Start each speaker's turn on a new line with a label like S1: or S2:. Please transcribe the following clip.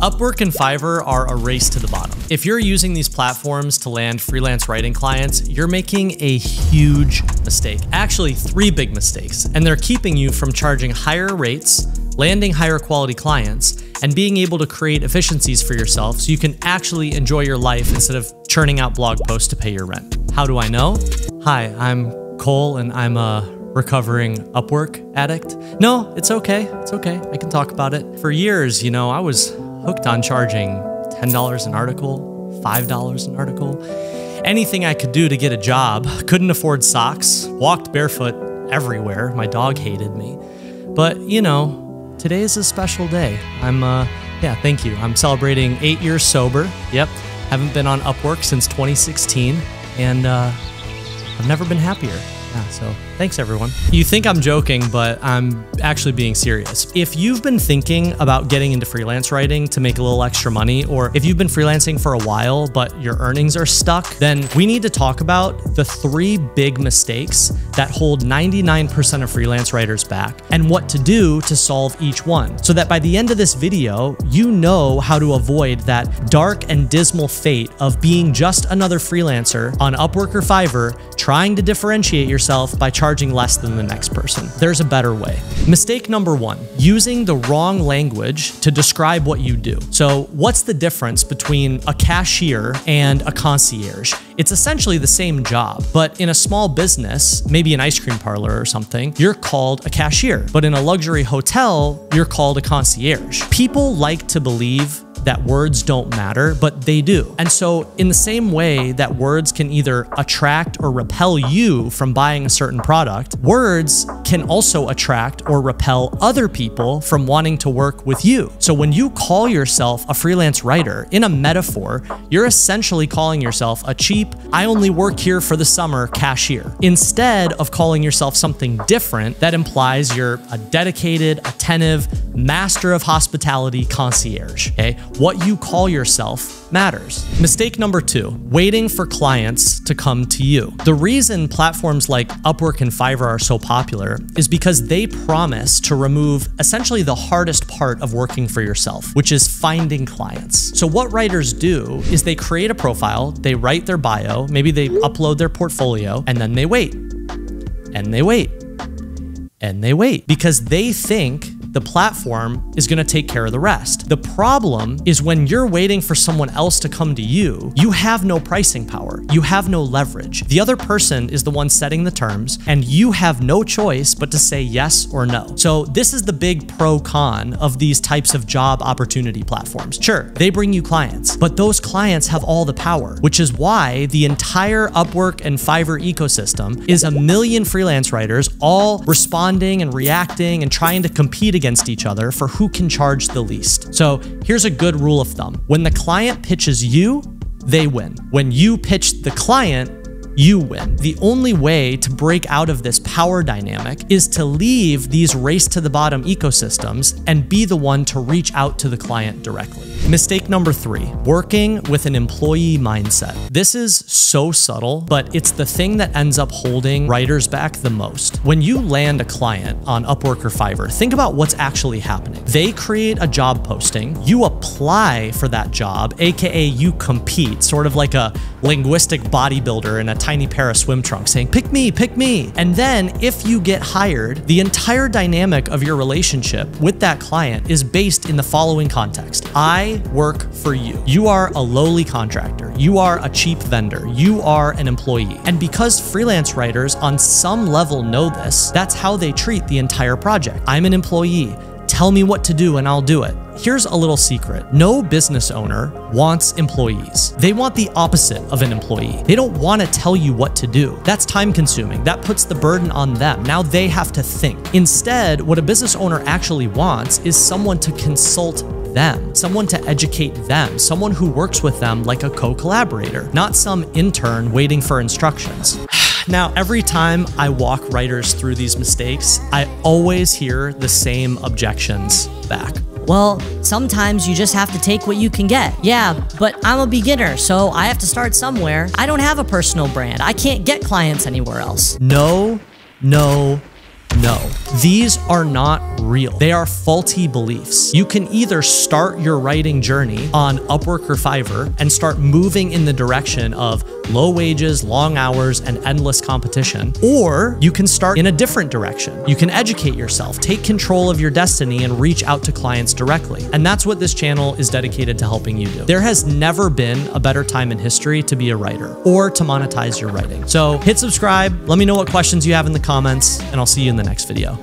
S1: Upwork and Fiverr are a race to the bottom. If you're using these platforms to land freelance writing clients, you're making a huge mistake. Actually, three big mistakes, and they're keeping you from charging higher rates, landing higher quality clients, and being able to create efficiencies for yourself so you can actually enjoy your life instead of churning out blog posts to pay your rent. How do I know? Hi, I'm Cole, and I'm a recovering Upwork addict. No, it's okay. It's okay. I can talk about it. For years, you know, I was hooked on charging $10 an article, $5 an article, anything I could do to get a job. Couldn't afford socks, walked barefoot everywhere. My dog hated me. But, you know, today is a special day. I'm, uh, yeah, thank you. I'm celebrating eight years sober. Yep. Haven't been on Upwork since 2016, and uh, I've never been happier. Yeah, so thanks everyone. You think I'm joking, but I'm actually being serious. If you've been thinking about getting into freelance writing to make a little extra money, or if you've been freelancing for a while, but your earnings are stuck, then we need to talk about the three big mistakes that hold 99% of freelance writers back and what to do to solve each one. So that by the end of this video, you know how to avoid that dark and dismal fate of being just another freelancer on Upwork or Fiverr trying to differentiate yourself by charging less than the next person. There's a better way. Mistake number one, using the wrong language to describe what you do. So what's the difference between a cashier and a concierge? It's essentially the same job, but in a small business, maybe an ice cream parlor or something, you're called a cashier. But in a luxury hotel, you're called a concierge. People like to believe that words don't matter, but they do. And so, in the same way that words can either attract or repel you from buying a certain product, words can also attract or repel other people from wanting to work with you. So, when you call yourself a freelance writer, in a metaphor, you're essentially calling yourself a cheap, I only work here for the summer cashier, instead of calling yourself something different that implies you're a dedicated, attentive, master of hospitality concierge. Okay, what you call yourself matters. Mistake number two, waiting for clients to come to you. The reason platforms like Upwork and Fiverr are so popular is because they promise to remove essentially the hardest part of working for yourself, which is finding clients. So what writers do is they create a profile, they write their bio, maybe they upload their portfolio, and then they wait. And they wait. And they wait because they think the platform is going to take care of the rest. The problem is when you're waiting for someone else to come to you, you have no pricing power. You have no leverage. The other person is the one setting the terms, and you have no choice but to say yes or no. So, this is the big pro con of these types of job opportunity platforms. Sure, they bring you clients, but those clients have all the power, which is why the entire Upwork and Fiverr ecosystem is a million freelance writers all responding and reacting and trying to compete against each other for who can charge the least. So here's a good rule of thumb. When the client pitches you, they win. When you pitch the client, you win. The only way to break out of this power dynamic is to leave these race to the bottom ecosystems and be the one to reach out to the client directly. Mistake number three, working with an employee mindset. This is so subtle, but it's the thing that ends up holding writers back the most. When you land a client on Upwork or Fiverr, think about what's actually happening. They create a job posting, you apply for that job, aka you compete, sort of like a linguistic bodybuilder in a tiny pair of swim trunks saying, pick me, pick me. And then if you get hired, the entire dynamic of your relationship with that client is based in the following context. I work for you. You are a lowly contractor. You are a cheap vendor. You are an employee. And because freelance writers on some level know this, that's how they treat the entire project. I'm an employee. Tell me what to do and I'll do it. Here's a little secret. No business owner wants employees. They want the opposite of an employee. They don't want to tell you what to do. That's time consuming. That puts the burden on them. Now they have to think. Instead, what a business owner actually wants is someone to consult them, someone to educate them, someone who works with them like a co collaborator, not some intern waiting for instructions. Now, every time I walk writers through these mistakes, I always hear the same objections back.
S2: Well, sometimes you just have to take what you can get. Yeah, but I'm a beginner, so I have to start somewhere. I don't have a personal brand. I can't get clients anywhere else.
S1: No, no, No, these are not real. They are faulty beliefs. You can either start your writing journey on Upwork or Fiverr and start moving in the direction of low wages, long hours, and endless competition, or you can start in a different direction. You can educate yourself, take control of your destiny, and reach out to clients directly. And that's what this channel is dedicated to helping you do. There has never been a better time in history to be a writer or to monetize your writing. So hit subscribe, let me know what questions you have in the comments, and I'll see you in the next video.